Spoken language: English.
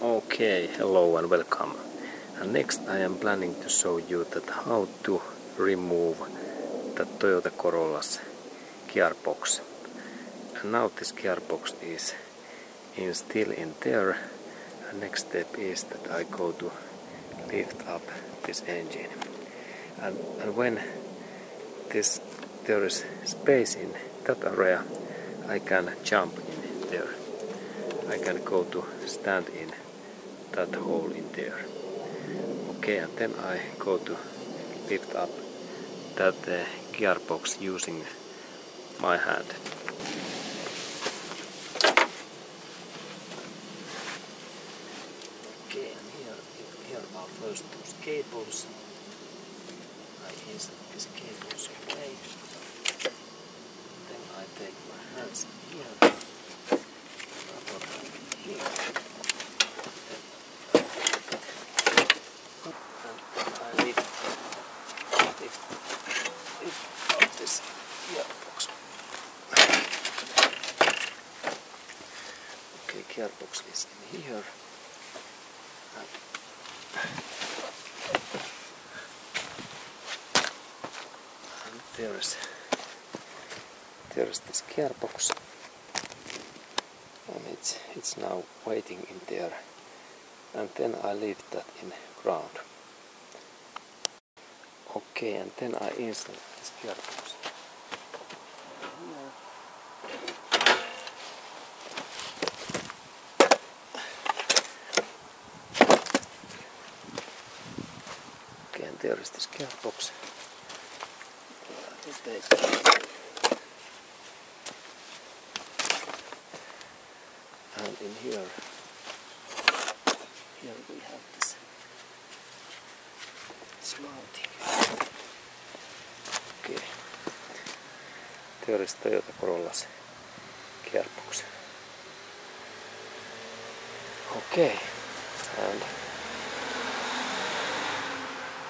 Okay, hello and welcome. And next I am planning to show you that how to remove the Toyota Corolla's gearbox. And now this gearbox is in still in there. And next step is that I go to lift up this engine. And, and when this there is space in that area, I can jump in there. I can go to stand in that hole in there. Okay, and then I go to lift up that uh, gearbox using my hand. Okay, and here, here are those cables. I insert these cables away. Then I take my hands here. Rubber band here. And I lift, lift, lift out this gearbox. Gearbox is in here. And there's there's this gearbox and it's it's now waiting in there. And then I leave that in ground. Okay and then I install this gearbox okay and there is this gearbox to take and in here. Here we have this. Mounting okay there is Toyota Corolla's gearbox okay and